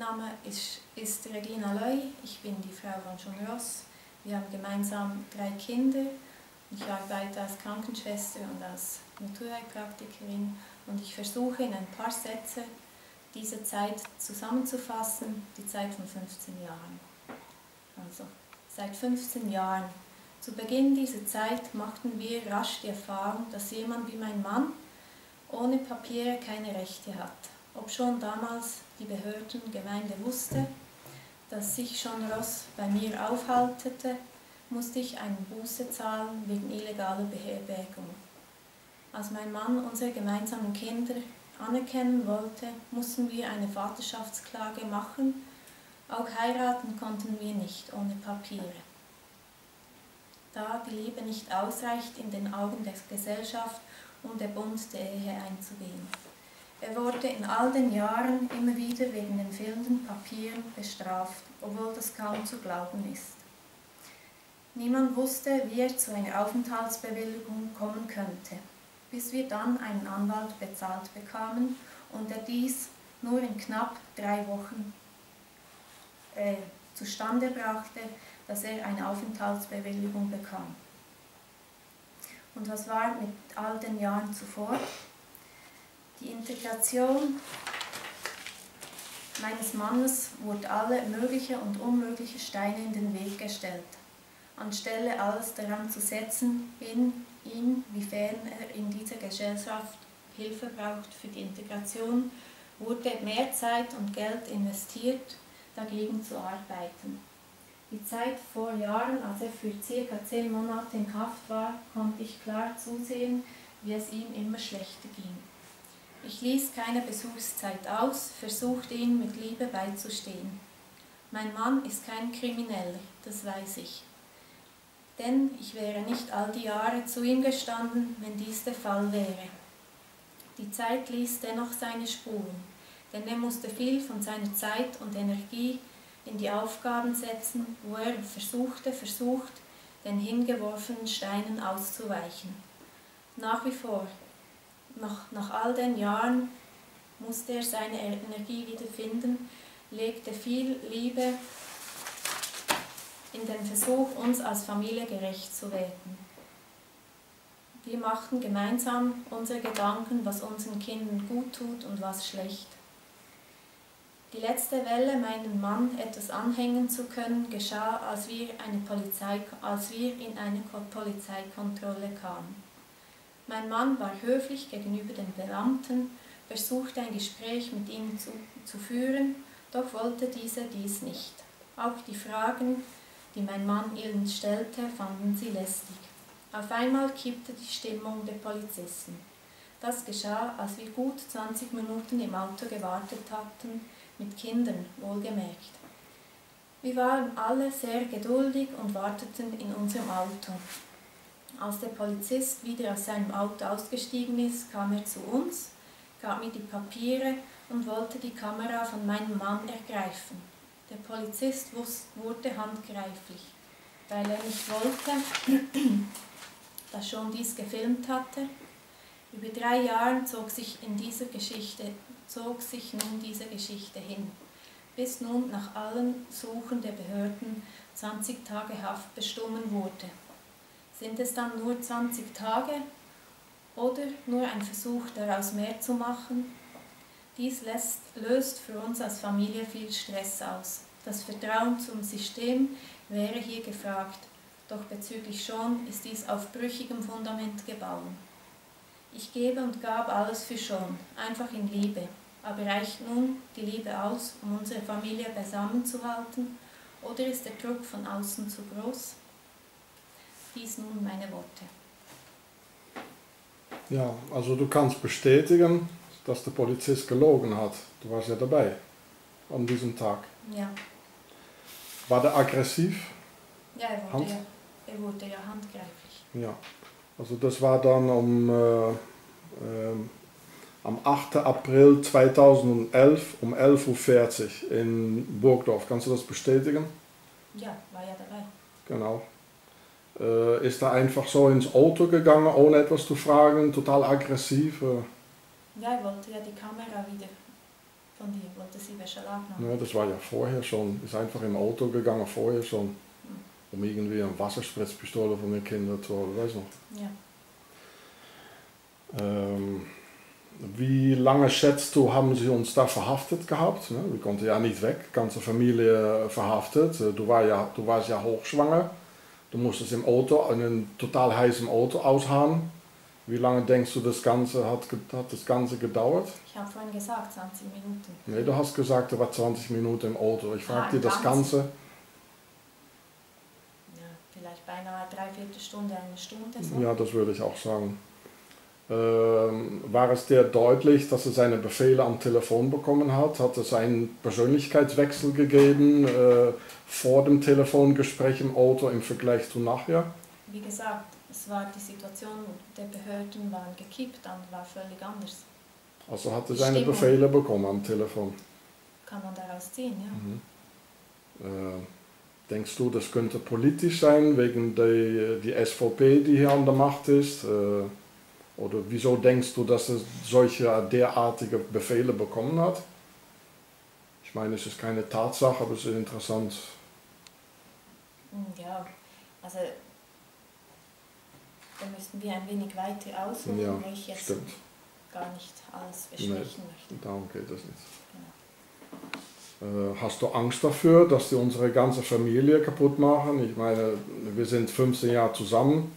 Name ist, ist Regina Leu, ich bin die Frau von John Ross. Wir haben gemeinsam drei Kinder. Ich arbeite als Krankenschwester und als Naturheilpraktikerin und ich versuche in ein paar Sätze diese Zeit zusammenzufassen, die Zeit von 15 Jahren. Also seit 15 Jahren. Zu Beginn dieser Zeit machten wir rasch die Erfahrung, dass jemand wie mein Mann ohne Papiere keine Rechte hat. Ob schon damals die Behördengemeinde wusste, dass sich schon Ross bei mir aufhaltete, musste ich eine Buße zahlen wegen illegaler Beherbergung. Als mein Mann unsere gemeinsamen Kinder anerkennen wollte, mussten wir eine Vaterschaftsklage machen. Auch heiraten konnten wir nicht ohne Papiere. Da die Liebe nicht ausreicht in den Augen der Gesellschaft, um der Bund der Ehe einzugehen. Er wurde in all den Jahren immer wieder wegen den fehlenden Papieren bestraft, obwohl das kaum zu glauben ist. Niemand wusste, wie er zu einer Aufenthaltsbewilligung kommen könnte bis wir dann einen Anwalt bezahlt bekamen und er dies nur in knapp drei Wochen äh, zustande brachte, dass er eine Aufenthaltsbewilligung bekam. Und was war mit all den Jahren zuvor? Die Integration meines Mannes wurde alle mögliche und unmögliche Steine in den Weg gestellt. Anstelle alles daran zu setzen, ihn ihn, wiefern er in dieser Gesellschaft Hilfe braucht für die Integration, wurde mehr Zeit und Geld investiert, dagegen zu arbeiten. Die Zeit vor Jahren, als er für circa zehn Monate in Haft war, konnte ich klar zusehen, wie es ihm immer schlechter ging. Ich ließ keine Besuchszeit aus, versuchte ihm mit Liebe beizustehen. Mein Mann ist kein Krimineller, das weiß ich denn ich wäre nicht all die Jahre zu ihm gestanden, wenn dies der Fall wäre. Die Zeit ließ dennoch seine Spuren, denn er musste viel von seiner Zeit und Energie in die Aufgaben setzen, wo er versuchte, versucht, den hingeworfenen Steinen auszuweichen. Nach wie vor, nach, nach all den Jahren, musste er seine Energie wiederfinden, legte viel Liebe in den Versuch, uns als Familie gerecht zu werden. Wir machten gemeinsam unsere Gedanken, was unseren Kindern gut tut und was schlecht. Die letzte Welle, meinen Mann etwas anhängen zu können, geschah, als wir, eine Polizei, als wir in eine Polizeikontrolle kamen. Mein Mann war höflich gegenüber den Beamten, versuchte ein Gespräch mit ihnen zu, zu führen, doch wollte diese dies nicht. Auch die Fragen, die mein Mann ihnen stellte, fanden sie lästig. Auf einmal kippte die Stimmung der Polizisten. Das geschah, als wir gut 20 Minuten im Auto gewartet hatten, mit Kindern wohlgemerkt. Wir waren alle sehr geduldig und warteten in unserem Auto. Als der Polizist wieder aus seinem Auto ausgestiegen ist, kam er zu uns, gab mir die Papiere und wollte die Kamera von meinem Mann ergreifen. Der Polizist wurde handgreiflich, weil er nicht wollte, dass schon dies gefilmt hatte. Über drei Jahre zog sich, in dieser Geschichte, zog sich nun diese Geschichte hin, bis nun nach allen Suchen der Behörden 20 Tage Haft bestimmen wurde. Sind es dann nur 20 Tage oder nur ein Versuch daraus mehr zu machen? Dies lässt, löst für uns als Familie viel Stress aus. Das Vertrauen zum System wäre hier gefragt, doch bezüglich Schon ist dies auf brüchigem Fundament gebaut. Ich gebe und gab alles für Schon, einfach in Liebe. Aber reicht nun die Liebe aus, um unsere Familie beisammenzuhalten, oder ist der Druck von außen zu groß? Dies nun meine Worte. Ja, also du kannst bestätigen, dass der Polizist gelogen hat. Du warst ja dabei an diesem Tag. Ja. War der aggressiv? Ja, er wurde, ja, er wurde ja handgreiflich. Ja, also das war dann um, äh, äh, am 8. April 2011 um 11.40 Uhr in Burgdorf. Kannst du das bestätigen? Ja, war ja dabei. Genau. Äh, ist er einfach so ins Auto gegangen, ohne etwas zu fragen, total aggressiv? Ja, er wollte ja die Kamera wieder von dir, wollte sie Beschlagnahmen. Ne, das war ja vorher schon. Ist einfach im Auto gegangen, vorher schon. Um irgendwie eine Wasserspritzpistole von den Kindern zu holen, weißt du noch? Ja. Ähm, wie lange schätzt du, haben sie uns da verhaftet gehabt? Ne? Wir konnten ja nicht weg, ganze Familie verhaftet. Äh, Du, war ja, du warst ja hochschwanger. Du musstest im Auto, in einem total heißen Auto ausharren. Wie lange denkst du, das Ganze hat, hat das Ganze gedauert? Ich habe vorhin gesagt, 20 Minuten. Nee, du hast gesagt, er war 20 Minuten im Auto. Ich Ah, frage dir im das. Ganze. Ja, vielleicht beinahe dreiviertel Stunde, eine Stunde so. Ja, das würde ich auch sagen. Ähm, war es dir deutlich, dass er seine Befehle am Telefon bekommen hat? Hat es einen Persönlichkeitswechsel gegeben äh, vor dem Telefongespräch im Auto im Vergleich zu nachher? Wie gesagt, es war die Situation der Behörden waren gekippt und war völlig anders. Also hat er seine Stimmung. Befehle bekommen am Telefon. Kann man daraus ziehen, ja. Äh, denkst du, das könnte politisch sein, wegen der die SVP, die hier an der Macht ist? Äh, oder wieso denkst du, dass er solche derartige Befehle bekommen hat? Ich meine, es ist keine Tatsache, aber es ist interessant. Hm, Ja, also da müssten wir ein wenig weiter ausholen, Ja, weil ich jetzt stimmt. gar nicht alles Nee. besprechen möchte. Darum geht es nicht. Genau. Äh, hast du Angst dafür, dass die unsere ganze Familie kaputt machen? Ich meine, wir sind 15 Jahre zusammen.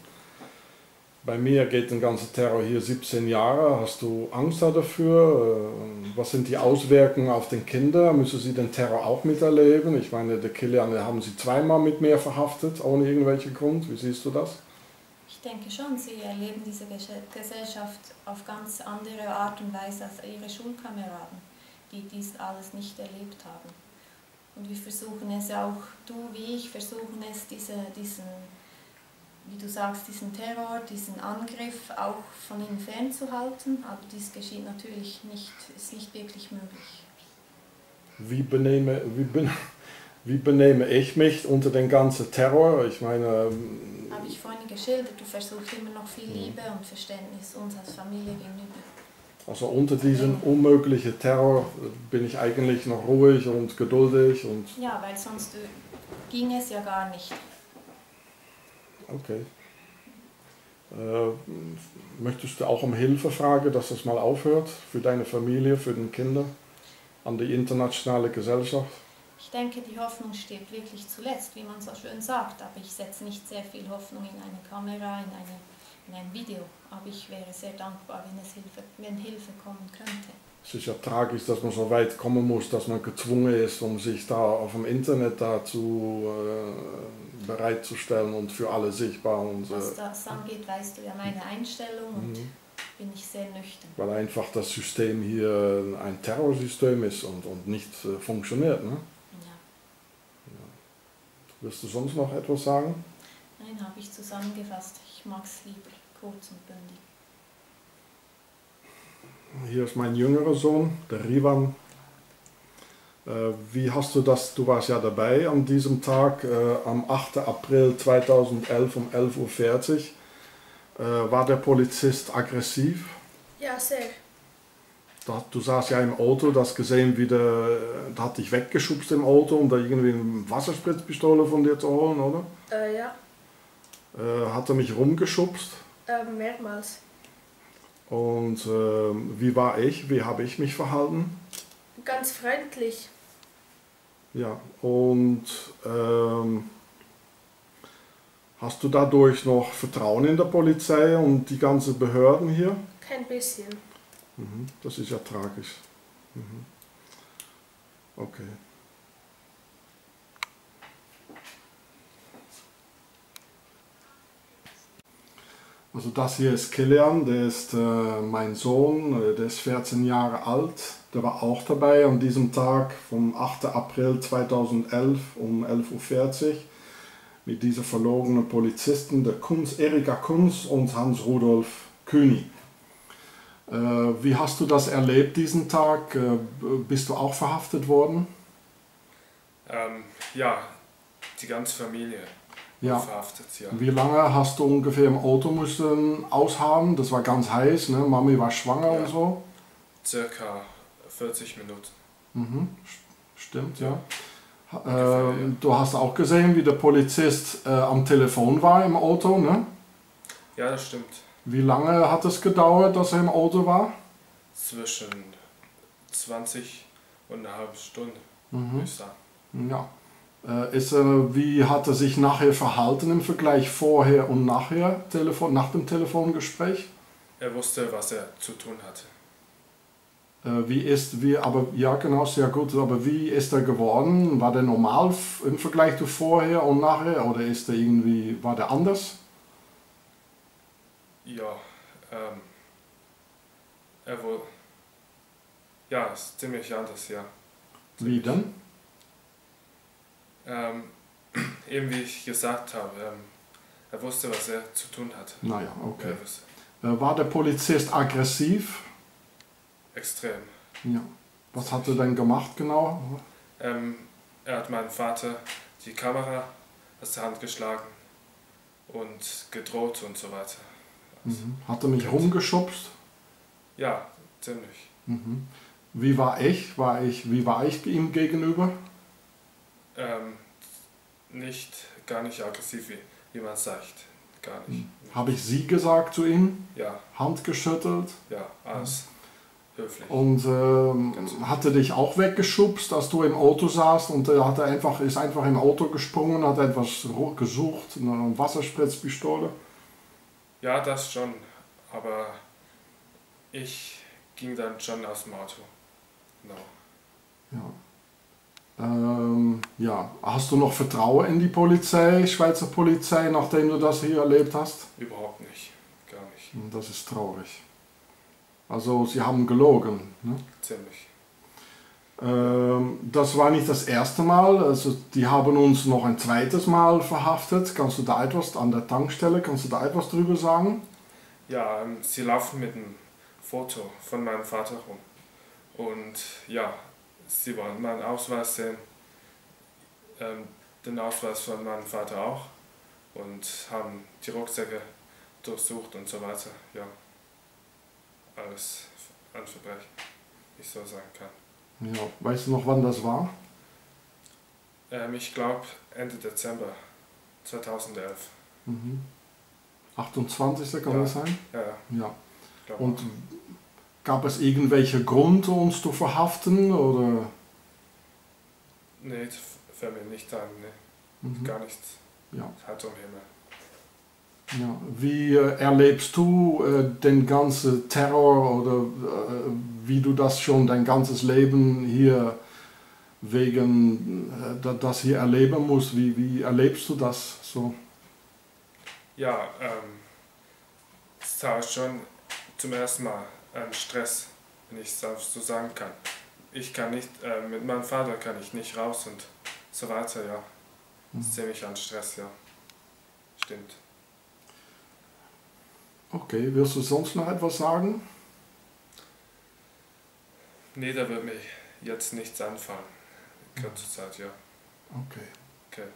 Bei mir geht der ganze Terror hier 17 Jahre. Hast du Angst dafür? Äh, Was sind die Auswirkungen auf den Kinder? Müssen sie den Terror auch miterleben? Ich meine, der Kilian haben sie zweimal mit mir verhaftet, ohne irgendwelchen Grund. Wie siehst du das? Ich denke schon, sie erleben diese Gesellschaft auf ganz andere Art und Weise als ihre Schulkameraden, die dies alles nicht erlebt haben. Und wir versuchen es auch, du wie ich, versuchen es, diese, diesen, wie du sagst, diesen Terror, diesen Angriff auch von ihnen fernzuhalten, aber dies geschieht natürlich nicht, ist nicht wirklich möglich. Wie benehme, wie, ben, wie benehme ich mich unter den ganzen Terror? Ich meine, ähm, Habe ich vorhin geschildert, du versuchst immer noch viel Liebe und Verständnis uns als Familie gegenüber. Also unter diesem unmöglichen Terror bin ich eigentlich noch ruhig und geduldig und Ja, weil sonst äh, ging es ja gar nicht. Okay. Äh, möchtest du auch um Hilfe fragen, dass das mal aufhört für deine Familie, für die Kinder, an die internationale Gesellschaft? Ich denke, die Hoffnung stirbt wirklich zuletzt, wie man so schön sagt. Aber ich setze nicht sehr viel Hoffnung in eine Kamera, in, eine, in ein Video. Aber ich wäre sehr dankbar, wenn, es Hilfe, wenn Hilfe kommen könnte. Es ist ja tragisch, dass man so weit kommen muss, dass man gezwungen ist, um sich da auf dem Internet dazu äh, bereitzustellen und für alle sichtbar. Und, Was äh, das angeht, weißt du ja meine Einstellung und mhm. bin ich sehr nüchtern. weil einfach das System hier ein Terrorsystem ist und, und nicht äh, funktioniert. Ne? Ja. Willst du sonst noch etwas sagen? Nein, habe ich zusammengefasst. Ich mag es lieber kurz und bündig. Hier ist mein jüngerer Sohn, der Rivan. Äh, wie hast du das, du warst ja dabei an diesem Tag, äh, am 8. April 2011 um 11.40 Uhr. Äh, war der Polizist aggressiv? Ja, sehr. Du saßt ja im Auto, du hast gesehen, wie der, der hat dich weggeschubst im Auto, um da irgendwie eine Wasserspritzpistole von dir zu holen, oder? Äh, ja, Äh, hat er mich rumgeschubst äh, mehrmals. Und äh, wie war ich, wie habe ich mich verhalten? Ganz freundlich. Ja, und ähm, hast du dadurch noch Vertrauen in der Polizei und die ganzen Behörden hier? Kein bisschen. Mhm, das ist ja tragisch. Mhm. Okay. Also das hier ist Kilian, der ist äh, mein Sohn, äh, der ist 14 Jahre alt. Der war auch dabei an diesem Tag vom 8. April 2011 um 11.40 Uhr mit diesen verlogenen Polizisten, der Kunz, Erika Kunz und Hans-Rudolf Kühni. Äh, wie hast du das erlebt diesen Tag? Äh, bist du auch verhaftet worden? Ähm, ja, die ganze Familie Ja. verhaftet, ja. Wie lange hast du ungefähr im Auto müssen aushaben? Das war ganz heiß, ne? Mami war schwanger Ja. und so. Circa 40 Minuten. Mhm. Stimmt, ja. Ja. Du hast auch gesehen, wie der Polizist äh, am Telefon war im Auto, ne? Ja, das stimmt. Wie lange hat es gedauert, dass er im Auto war? Zwischen 20 und eine halbe Stunde, Mhm. würde ich sagen. Ja. Äh, ist er, wie hat er sich nachher verhalten im Vergleich vorher und nachher, Telefon, nach dem Telefongespräch? Er wusste, was er zu tun hatte. Äh, wie ist, wie, aber ja genau, sehr gut, aber wie ist er geworden? War der normal im Vergleich zu vorher und nachher oder ist er irgendwie, war der anders? Ja, ähm, er wohl. Ja, ist ziemlich anders, ja. Wie denn? Ähm, eben wie ich gesagt habe, ähm, er wusste, was er zu tun hatte. Naja, okay. Äh, war der Polizist aggressiv? Extrem. Ja. Was hat er denn gemacht genau? Ähm, er hat meinem Vater die Kamera aus der Hand geschlagen und gedroht und so weiter. Mhm. Hat er mich rumgeschubst? Ja, ziemlich. Mhm. Wie war ich? War ich? Wie war ich ihm gegenüber? Ähm, nicht, gar nicht aggressiv, wie, man sagt. Gar nicht. Habe ich sie gesagt zu ihm? Ja, Hand geschüttelt? ja, alles höflich. Und ähm, hat er dich auch weggeschubst, als du im Auto saßt und er hat er einfach, ist einfach im Auto gesprungen, hat etwas gesucht, eine Wasserspritzpistole? Ja, das schon, aber ich ging dann schon aus dem Auto. No. Ja. Ähm, ja. Hast du noch Vertrauen in die Polizei, Schweizer Polizei, nachdem du das hier erlebt hast? Überhaupt nicht, gar nicht. Das ist traurig. Also sie haben gelogen. Ne? Ziemlich. Ähm, das war nicht das erste Mal. Also die haben uns noch ein zweites Mal verhaftet. Kannst du da etwas an der Tankstelle, kannst du da etwas drüber sagen? Ja, ähm, sie laufen mit einem Foto von meinem Vater rum. Und ja, sie wollen meinen Ausweis sehen, ähm, den Ausweis von meinem Vater auch. Und haben die Rucksäcke durchsucht und so weiter. Ja, alles ein Verbrechen, wie ich so sagen kann. Ja. Weißt du noch, wann das war? Ähm, ich glaube Ende Dezember 2011. Mhm. 28. kann Ja. das sein? Ja, ja, Ja. Und gab es irgendwelche Grund, uns zu verhaften? Oder? Nee, das fällt mir nicht ein, nee, Mhm. gar nichts. Ja. Halt um Himmel. Ja. Wie äh, erlebst du äh, den ganzen Terror oder äh, wie du das schon dein ganzes Leben hier wegen äh, da- das hier erleben musst? Wie, wie erlebst du das so? Ja, ähm, es war schon zum ersten Mal Stress, wenn ich es so sagen kann. Ich kann nicht, äh, mit meinem Vater kann ich nicht raus und so weiter, ja. Das ist ziemlich ein Stress, ja. Stimmt. Okay, willst du sonst noch etwas sagen? Nee, da wird mir jetzt nichts anfallen. Kurze Zeit, ja. Okay. Okay.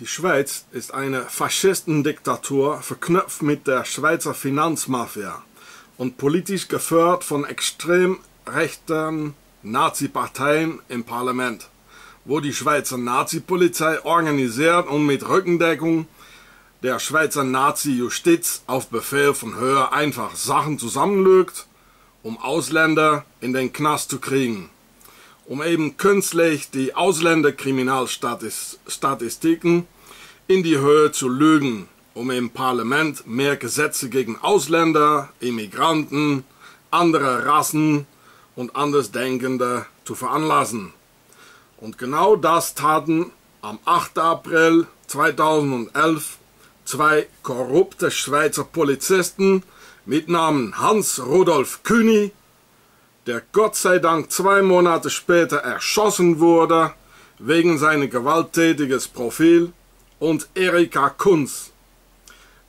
Die Schweiz ist eine Faschistendiktatur verknüpft mit der Schweizer Finanzmafia und politisch geführt von extrem rechten Nazi-Parteien im Parlament, wo die Schweizer Nazi-Polizei organisiert und mit Rückendeckung der Schweizer Nazi-Justiz auf Befehl von höher einfach Sachen zusammenlügt, um Ausländer in den Knast zu kriegen um eben künstlich die Ausländerkriminalstatistiken in die Höhe zu lügen, um im Parlament mehr Gesetze gegen Ausländer, Immigranten, andere Rassen und Andersdenkende zu veranlassen. Und genau das taten am 8. April 2011 zwei korrupte Schweizer Polizisten mit Namen Hans Rudolf Kühni der Gott sei Dank zwei Monate später erschossen wurde, wegen seines gewalttätiges Profil, und Erika Kunz.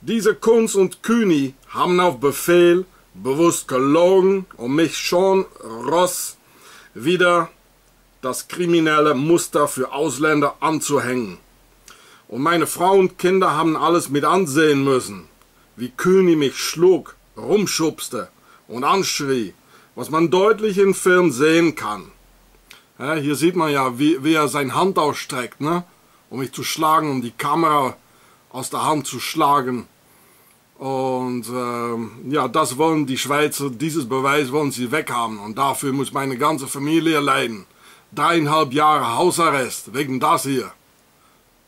Diese Kunz und Kühni haben auf Befehl bewusst gelogen, um mich schon Ross wieder das kriminelle Muster für Ausländer anzuhängen. Und meine Frau und Kinder haben alles mit ansehen müssen, wie König mich schlug, rumschubste und anschrie, was man deutlich im Film sehen kann. Ja, hier sieht man ja, wie, wie er seine Hand ausstreckt, ne? um mich zu schlagen, um die Kamera aus der Hand zu schlagen. Und ähm, ja, das wollen die Schweizer, dieses Beweis wollen sie weghaben. Und dafür muss meine ganze Familie leiden. Dreieinhalb Jahre Hausarrest wegen das hier.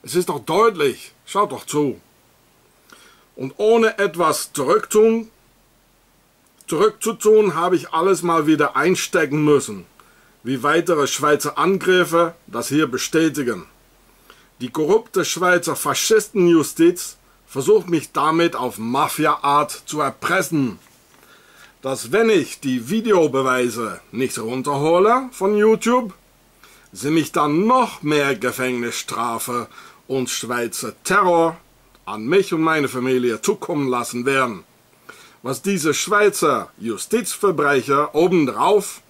Es ist doch deutlich. Schaut doch zu. Und ohne etwas zurücktun, zurückzutun, habe ich alles mal wieder einstecken müssen. Wie weitere Schweizer Angriffe das hier bestätigen. Die korrupte Schweizer Faschistenjustiz versucht mich damit auf Mafia-Art zu erpressen, dass wenn ich die Videobeweise nicht runterhole von YouTube, sie mich dann noch mehr Gefängnisstrafe und Schweizer Terror an mich und meine Familie zukommen lassen werden. Was diese Schweizer Justizverbrecher obendrauf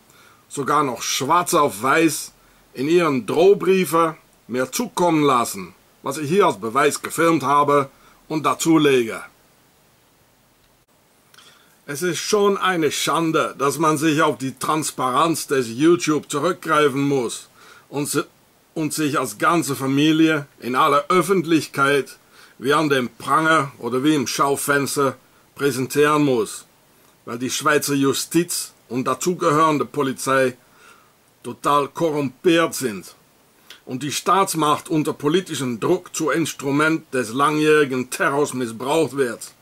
sogar noch schwarz auf weiß in ihren Drohbriefe mir zukommen lassen, was ich hier als Beweis gefilmt habe, und dazulege. Es ist schon eine Schande, dass man sich auf die Transparenz des YouTube zurückgreifen muss und, und sich als ganze Familie in aller Öffentlichkeit wie an dem Pranger oder wie im Schaufenster präsentieren muss, weil die Schweizer Justiz und dazugehörende Polizei total korrumpiert sind und die Staatsmacht unter politischem Druck zu Instrument des langjährigen Terrors missbraucht wird.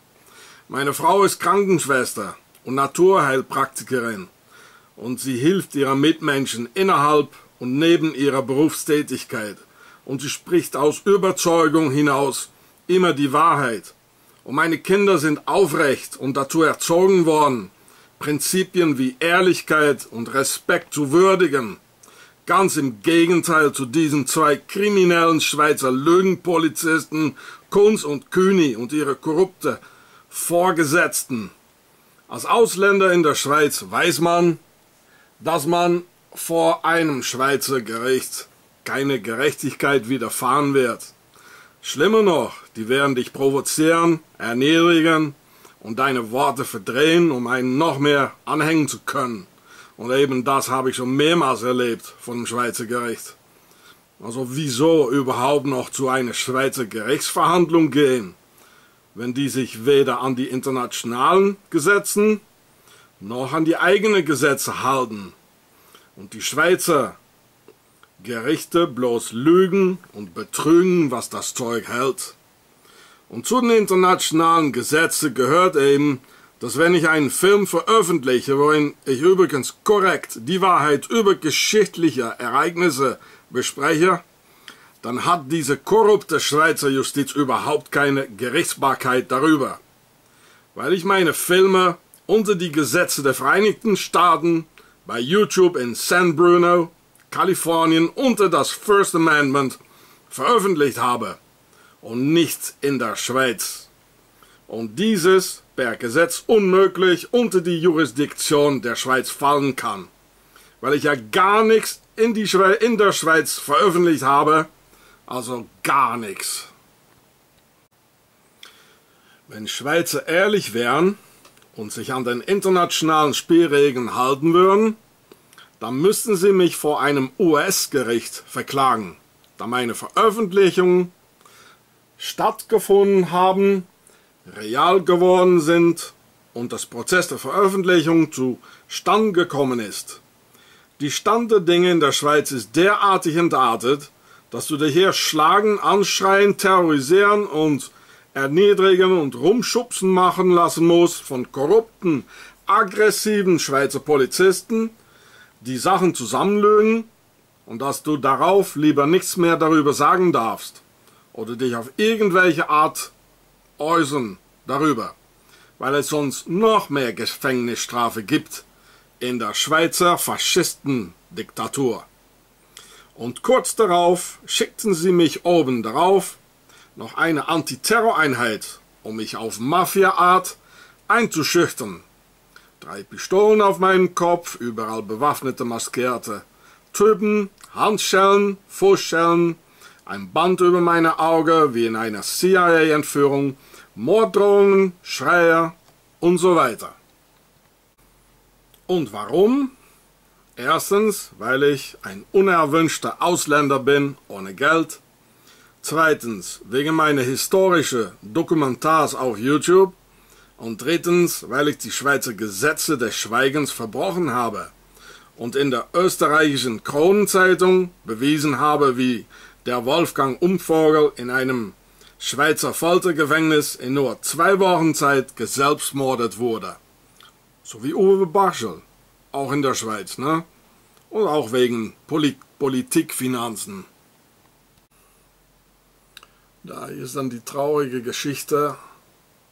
Meine Frau ist Krankenschwester und Naturheilpraktikerin und sie hilft ihren Mitmenschen innerhalb und neben ihrer Berufstätigkeit und sie spricht aus Überzeugung hinaus immer die Wahrheit. Und meine Kinder sind aufrecht und dazu erzogen worden, Prinzipien wie Ehrlichkeit und Respekt zu würdigen Ganz im Gegenteil zu diesen zwei kriminellen Schweizer Lügenpolizisten Kunz und Kühni und ihre korrupte Vorgesetzten. Als Ausländer in der Schweiz weiß man, dass man vor einem Schweizer Gericht keine Gerechtigkeit widerfahren wird. Schlimmer noch, die werden dich provozieren, erniedrigen und deine Worte verdrehen, um einen noch mehr anhängen zu können. Und eben das habe ich schon mehrmals erlebt von dem Schweizer Gericht. Also wieso überhaupt noch zu einer Schweizer Gerichtsverhandlung gehen, wenn die sich weder an die internationalen Gesetze noch an die eigenen Gesetze halten und die Schweizer Gerichte bloß lügen und betrügen, was das Zeug hält. Und zu den internationalen Gesetzen gehört eben, dass wenn ich einen Film veröffentliche, worin ich übrigens korrekt die Wahrheit über geschichtliche Ereignisse bespreche, dann hat diese korrupte Schweizer Justiz überhaupt keine Gerichtsbarkeit darüber. Weil ich meine Filme unter die Gesetze der Vereinigten Staaten bei YouTube in San Bruno, Kalifornien unter das First Amendment veröffentlicht habe und nicht in der Schweiz. Und dieses per Gesetz unmöglich unter die Jurisdiktion der Schweiz fallen kann, weil ich ja gar nichts in, die Schwe in der Schweiz veröffentlicht habe, also gar nichts. Wenn Schweizer ehrlich wären und sich an den internationalen Spielregeln halten würden, dann müssten sie mich vor einem US-Gericht verklagen, da meine Veröffentlichungen stattgefunden haben real geworden sind und das Prozess der Veröffentlichung zustande gekommen ist. Die Stand der Dinge in der Schweiz ist derartig entartet, dass du dich hier schlagen, anschreien, terrorisieren und erniedrigen und rumschubsen machen lassen musst von korrupten, aggressiven Schweizer Polizisten, die Sachen zusammenlügen und dass du darauf lieber nichts mehr darüber sagen darfst oder dich auf irgendwelche Art äußern darüber, weil es sonst noch mehr Gefängnisstrafe gibt in der Schweizer Faschistendiktatur. Und kurz darauf schickten sie mich oben darauf noch eine Antiterroreinheit, um mich auf Mafia-Art einzuschüchtern. Drei Pistolen auf meinem Kopf, überall bewaffnete maskierte Typen, Handschellen, Fußschellen, ein Band über meine Augen wie in einer CIA-Entführung, Morddrohungen, Schreie und so weiter. Und warum? Erstens, weil ich ein unerwünschter Ausländer bin, ohne Geld. Zweitens, wegen meiner historischen Dokumentars auf YouTube. Und drittens, weil ich die Schweizer Gesetze des Schweigens verbrochen habe und in der österreichischen Kronenzeitung bewiesen habe, wie der Wolfgang Umvogel in einem Schweizer Foltergefängnis in nur zwei Wochen Zeit geselbstmordet wurde. So wie Uwe Barschel, auch in der Schweiz, ne? Und auch wegen Poli Politikfinanzen. Da ist dann die traurige Geschichte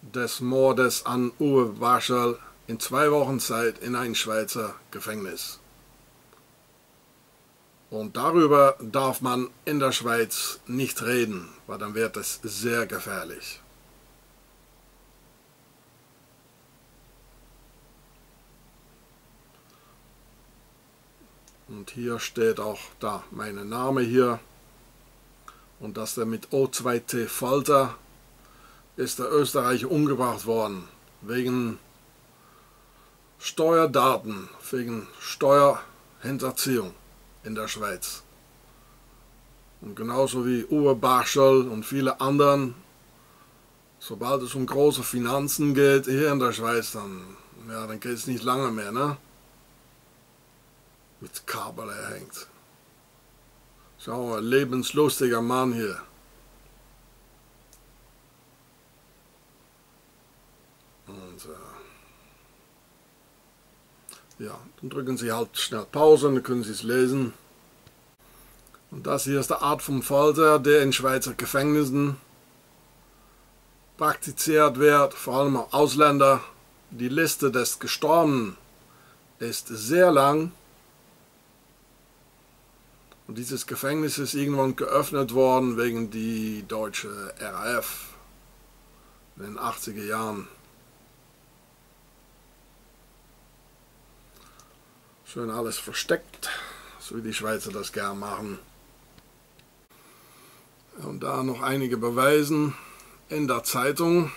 des Mordes an Uwe Barschel in zwei Wochen Zeit in ein Schweizer Gefängnis. Und darüber darf man in der Schweiz nicht reden, weil dann wird es sehr gefährlich. Und hier steht auch da mein Name hier. Und dass der mit O2T Falter ist der Österreicher umgebracht worden. Wegen Steuerdaten, wegen Steuerhinterziehung in der Schweiz. Und genauso wie Uwe Barschel und viele anderen, sobald es um große Finanzen geht hier in der Schweiz, dann, ja, dann geht es nicht lange mehr, ne? Mit Kabel erhängt. So ein lebenslustiger Mann hier. Und äh, ja, dann drücken Sie halt schnell Pause, dann können Sie es lesen. Und das hier ist der Art von Folter, der in Schweizer Gefängnissen praktiziert wird, vor allem auch Ausländer. Die Liste des Gestorbenen ist sehr lang. Und dieses Gefängnis ist irgendwann geöffnet worden wegen die deutsche RAF in den 80er Jahren. Schön alles versteckt, so wie die Schweizer das gern machen. Und da noch einige Beweisen in der Zeitung.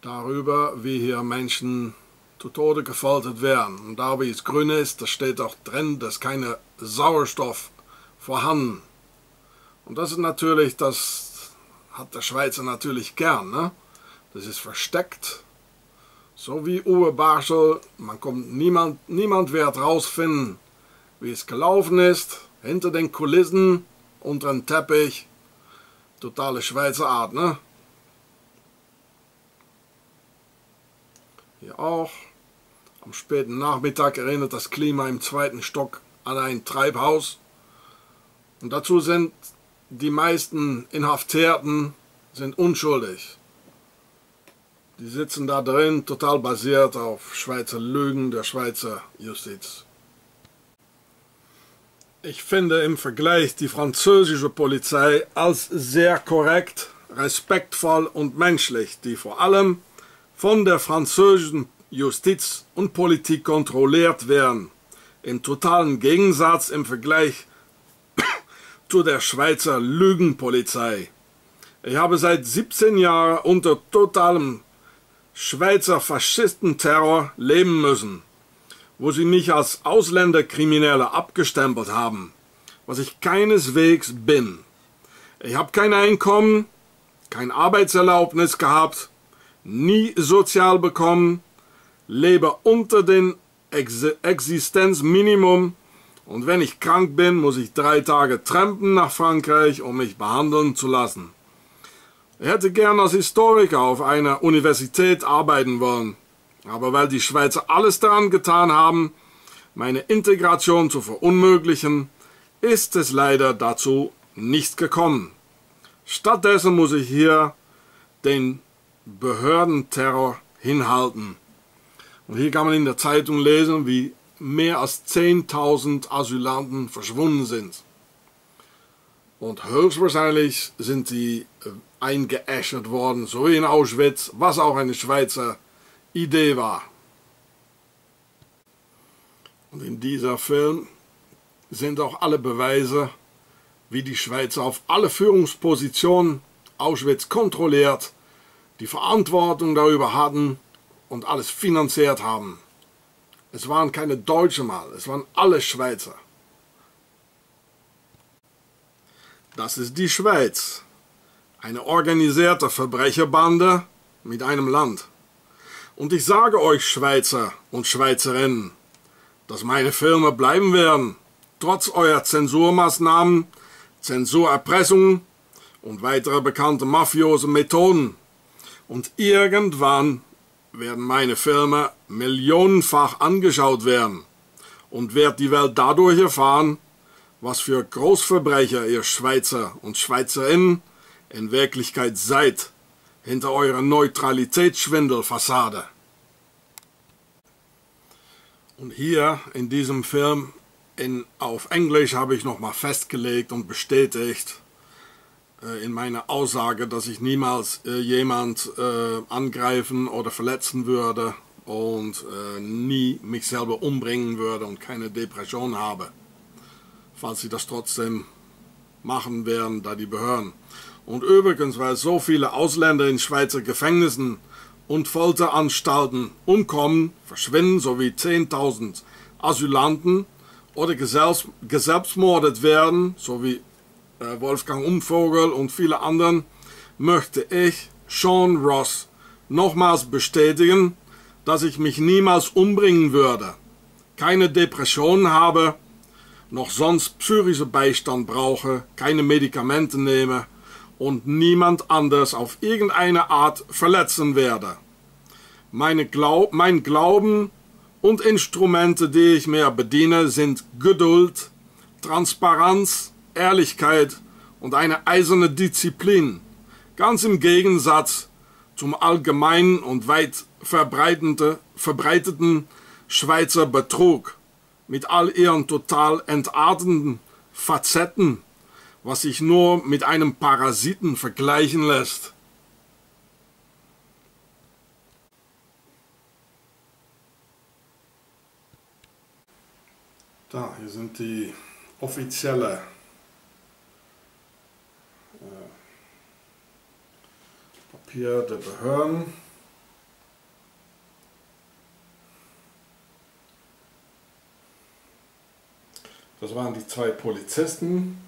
Darüber, wie hier Menschen zu Tode gefoltert werden. Und da, wie es grün ist, da steht auch drin, dass keine Sauerstoff vorhanden. Und das ist natürlich, das hat der Schweizer natürlich gern. Ne? Das ist versteckt. So wie Uwe Barschel, man kommt, niemand, niemand wird rausfinden, wie es gelaufen ist, hinter den Kulissen, unter dem Teppich. Totale Schweizer Art, ne? Hier auch. Am späten Nachmittag erinnert das Klima im zweiten Stock an ein Treibhaus. Und dazu sind die meisten Inhaftierten sind unschuldig. Die sitzen da drin, total basiert auf Schweizer Lügen der Schweizer Justiz. Ich finde im Vergleich die französische Polizei als sehr korrekt, respektvoll und menschlich, die vor allem von der französischen Justiz und Politik kontrolliert werden, im totalen Gegensatz im Vergleich zu der Schweizer Lügenpolizei. Ich habe seit 17 Jahren unter totalem Schweizer Faschistenterror leben müssen, wo sie mich als Ausländerkrimineller abgestempelt haben, was ich keineswegs bin. Ich habe kein Einkommen, kein Arbeitserlaubnis gehabt, nie sozial bekommen, lebe unter dem Ex Existenzminimum und wenn ich krank bin, muss ich drei Tage trampen nach Frankreich, um mich behandeln zu lassen. Ich hätte gern als Historiker auf einer Universität arbeiten wollen, aber weil die Schweizer alles daran getan haben, meine Integration zu verunmöglichen, ist es leider dazu nicht gekommen. Stattdessen muss ich hier den Behördenterror hinhalten. Und hier kann man in der Zeitung lesen, wie mehr als 10.000 Asylanten verschwunden sind. Und höchstwahrscheinlich sind sie äh, eingeäschert worden, so wie in Auschwitz, was auch eine Schweizer Idee war. Und in dieser Film sind auch alle Beweise, wie die Schweizer auf alle Führungspositionen Auschwitz kontrolliert, die Verantwortung darüber hatten und alles finanziert haben. Es waren keine Deutsche mal, es waren alle Schweizer. Das ist die Schweiz, eine organisierte Verbrecherbande mit einem Land. Und ich sage euch Schweizer und Schweizerinnen, dass meine Filme bleiben werden, trotz eurer Zensurmaßnahmen, Zensurerpressungen und weitere bekannte mafiose Methoden. Und irgendwann werden meine Filme millionenfach angeschaut werden und wird die Welt dadurch erfahren, was für Großverbrecher ihr Schweizer und Schweizerinnen in Wirklichkeit seid, hinter eurer Neutralitätsschwindelfassade. Und hier in diesem Film in, auf Englisch habe ich nochmal festgelegt und bestätigt äh, in meiner Aussage, dass ich niemals äh, jemand äh, angreifen oder verletzen würde und äh, nie mich selber umbringen würde und keine Depression habe. Falls sie das trotzdem machen werden, da die Behörden. Und übrigens, weil so viele Ausländer in Schweizer Gefängnissen und Folteranstalten umkommen, verschwinden sowie 10.000 Asylanten oder geselbstmordet werden, so wie äh, Wolfgang Umvogel und viele anderen, möchte ich Sean Ross nochmals bestätigen, dass ich mich niemals umbringen würde, keine Depressionen habe, noch sonst psychische Beistand brauche, keine Medikamente nehme und niemand anders auf irgendeine Art verletzen werde. Glaub mein Glauben und Instrumente, die ich mir bediene, sind Geduld, Transparenz, Ehrlichkeit und eine eiserne Disziplin, ganz im Gegensatz zum allgemeinen und weit verbreiteten Schweizer Betrug mit all ihren total entartenden Facetten, was sich nur mit einem Parasiten vergleichen lässt. Da, hier sind die offizielle äh, Papier der Behörden. Das waren die zwei Polizisten,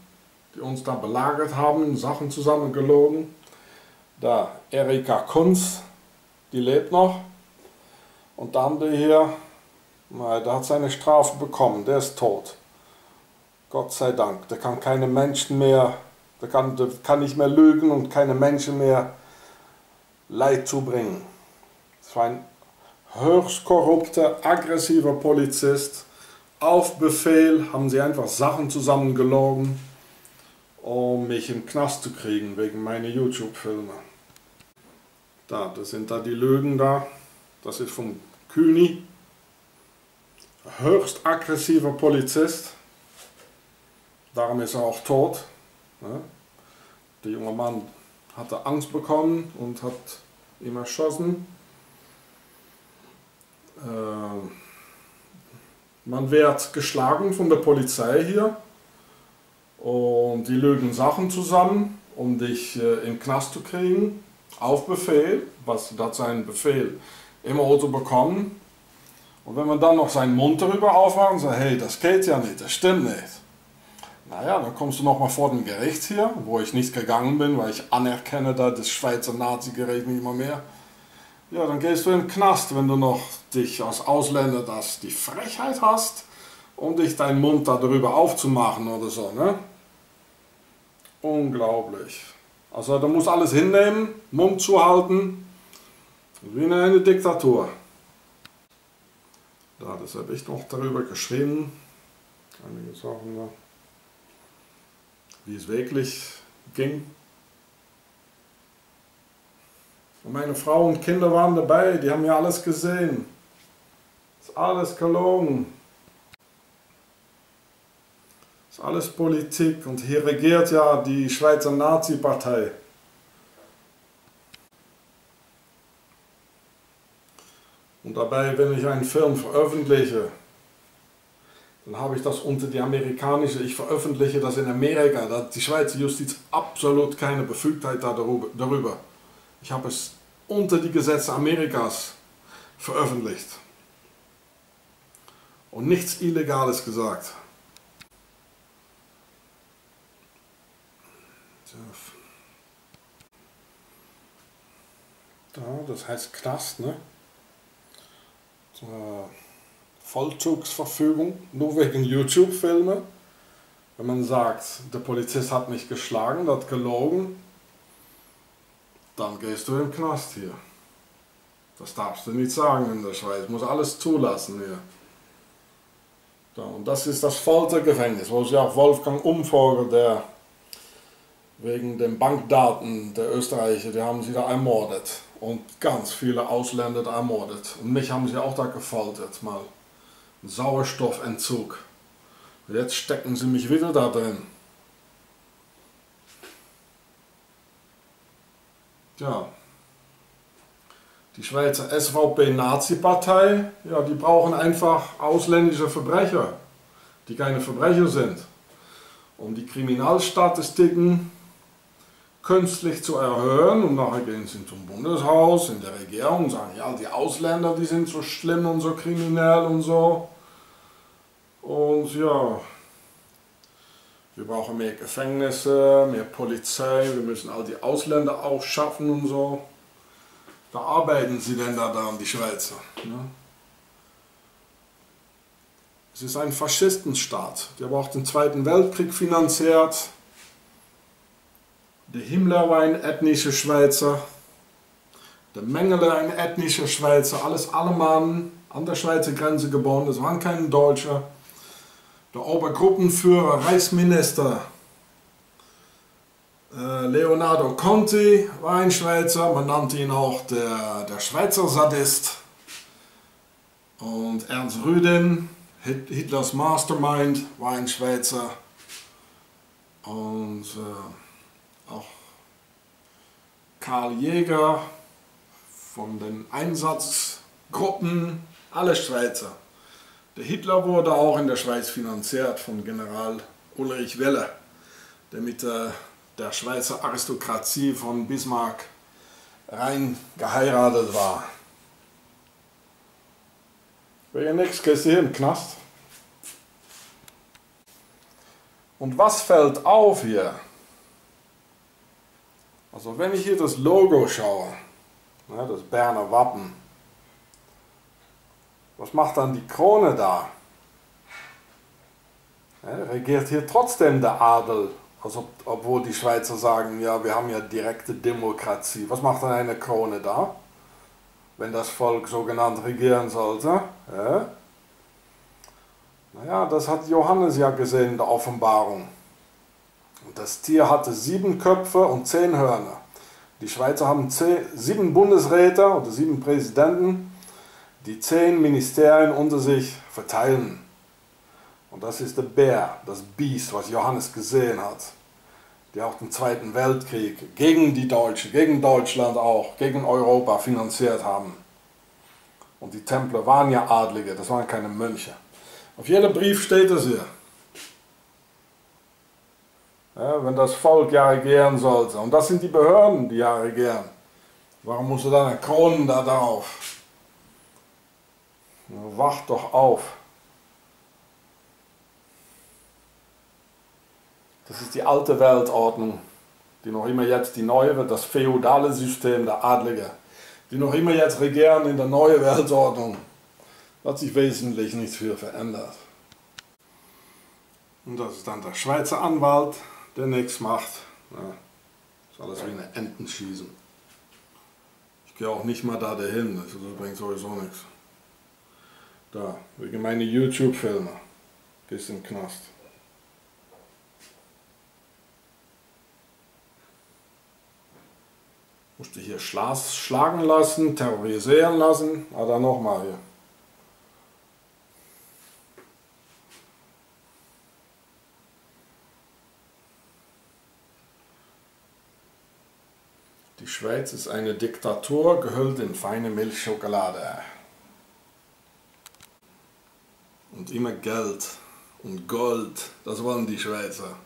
die uns da belagert haben, Sachen zusammengelogen. Da Erika Kunz, die lebt noch. Und dann der hier der hat seine Strafe bekommen, der ist tot. Gott sei Dank, der kann keine Menschen mehr, der kann, der kann nicht mehr lügen und keine Menschen mehr Leid zubringen. Es war ein höchst korrupter, aggressiver Polizist. Auf Befehl haben sie einfach Sachen zusammengelogen, um mich im Knast zu kriegen wegen meiner YouTube-Filme. Da, das sind da die Lügen da. Das ist vom Kühni höchst aggressiver Polizist. Darum ist er auch tot. Der junge Mann hatte Angst bekommen und hat ihn erschossen. Äh, man wird geschlagen von der Polizei hier und die lügen Sachen zusammen, um dich äh, in den Knast zu kriegen, auf Befehl, was dazu einen Befehl im Auto bekommen und wenn man dann noch seinen Mund darüber aufmacht und sagt, hey, das geht ja nicht, das stimmt nicht. Naja, dann kommst du nochmal vor dem Gericht hier, wo ich nicht gegangen bin, weil ich anerkenne da das Schweizer Nazi-Gericht nicht mehr mehr. Ja, dann gehst du in den Knast, wenn du noch dich als Ausländer das die Frechheit hast, um dich deinen Mund darüber aufzumachen oder so, ne? Unglaublich. Also da muss alles hinnehmen, Mund zu halten, wie in einer Diktatur. Da, das habe ich noch darüber geschrieben. Einige Sachen da. Wie es wirklich ging. Und meine Frau und Kinder waren dabei, die haben ja alles gesehen. Ist alles gelogen. ist alles Politik und hier regiert ja die Schweizer Nazi-Partei. Und dabei, wenn ich einen Film veröffentliche, Dann habe ich das unter die amerikanische, ich veröffentliche das in Amerika, da hat die Schweizer Justiz absolut keine Befugnheit darüber. Ich habe es unter die Gesetze Amerikas veröffentlicht und nichts Illegales gesagt. Da, das heißt Knast, ne? Vollzugsverfügung, nur wegen YouTube-Filme. Wenn man sagt, der Polizist hat mich geschlagen, hat gelogen, dann gehst du im Knast hier. Das darfst du nicht sagen in der Schweiz, muss alles zulassen hier. Ja, und das ist das Foltergefängnis, wo sich auch Wolfgang Umfolger, der wegen den Bankdaten der Österreicher, die haben sie da ermordet und ganz viele Ausländer da ermordet. Und mich haben sie auch da gefoltert, mal. Sauerstoffentzug. Und jetzt stecken sie mich wieder da drin. Ja. Die Schweizer SVP-Nazi-Partei, ja, die brauchen einfach ausländische Verbrecher, die keine Verbrecher sind. Um die Kriminalstatistiken künstlich zu erhöhen und nachher gehen sie zum Bundeshaus, in der Regierung und sagen, ja, die Ausländer, die sind so schlimm und so kriminell und so. Und ja, wir brauchen mehr Gefängnisse, mehr Polizei, wir müssen all die Ausländer auch schaffen und so. Da arbeiten sie denn da dann, die Schweizer. Ne? Es ist ein Faschistenstaat, der aber auch den Zweiten Weltkrieg finanziert. Der Himmler war ein ethnischer Schweizer. Der Mengele ein ethnischer Schweizer. Alles Allemann an der Schweizer Grenze geboren. Das waren keine Deutsche. Der Obergruppenführer, Reichsminister Leonardo Conti war ein Schweizer, man nannte ihn auch der, der Schweizer Sadist. Und Ernst Rüden, Hitlers Mastermind, war ein Schweizer. Und äh, auch Karl Jäger von den Einsatzgruppen, alle Schweizer. Der Hitler wurde auch in der Schweiz finanziert von General Ulrich Welle, der mit äh, der Schweizer Aristokratie von Bismarck rein geheiratet war. Wegen nichts im Knast. Und was fällt auf hier? Also wenn ich hier das Logo schaue, ne, das Berner Wappen, was macht dann die Krone da? Regiert hier trotzdem der Adel, also, obwohl die Schweizer sagen, ja, wir haben ja direkte Demokratie. Was macht dann eine Krone da, wenn das Volk so genannt regieren sollte? Ja? Naja, das hat Johannes ja gesehen in der Offenbarung. Das Tier hatte sieben Köpfe und zehn Hörner. Die Schweizer haben zehn, sieben Bundesräte oder sieben Präsidenten die zehn Ministerien unter sich verteilen. Und das ist der Bär, das Biest, was Johannes gesehen hat, der auch den Zweiten Weltkrieg gegen die Deutschen, gegen Deutschland auch, gegen Europa finanziert haben. Und die Templer waren ja Adlige, das waren keine Mönche. Auf jedem Brief steht es hier. Ja, wenn das Volk ja regieren sollte. Und das sind die Behörden, die ja regieren. Warum musst du dann eine Krone da drauf? Wacht doch auf. Das ist die alte Weltordnung, die noch immer jetzt die neue, das feudale System der Adlige, die noch immer jetzt regieren in der neuen Weltordnung. Da hat sich wesentlich nichts für verändert. Und das ist dann der Schweizer Anwalt, der nichts macht. Ja, ist alles wie eine Entenschießen. Ich gehe auch nicht mal da dahin, das bringt sowieso nichts. Da, wegen meine YouTube-Filme. Gehst im Knast. Musste hier schlagen lassen, terrorisieren lassen. Ah, dann nochmal hier. Die Schweiz ist eine Diktatur, gehüllt in feine Milchschokolade und immer Geld. und Gold, das wollen die Schweizer.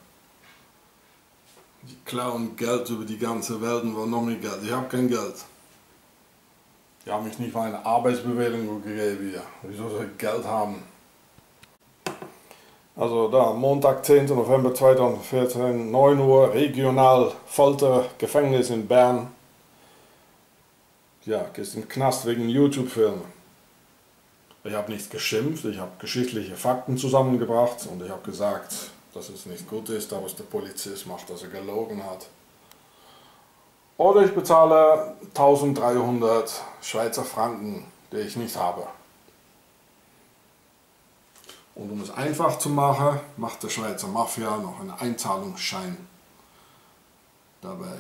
Die klauen Geld über die ganze Welt und wollen noch mehr Geld. Ich habe kein Geld. Die haben mich nicht mal eine Arbeitsbewilligung gegeben hier. Wieso soll ich Geld haben? Also da, Montag, 10. November 2014, 9 Uhr, regional Folter, Gefängnis in Bern. Ja, gehst in Knast wegen YouTube-Filmen. Ich habe nichts geschimpft, ich habe geschichtliche Fakten zusammengebracht und ich habe gesagt, dass es nicht gut ist, aber der Polizist macht, dass er gelogen hat. Oder ich bezahle 1300 Schweizer Franken, die ich nicht habe. Und um es einfach zu machen, macht der Schweizer Mafia noch einen Einzahlungsschein dabei.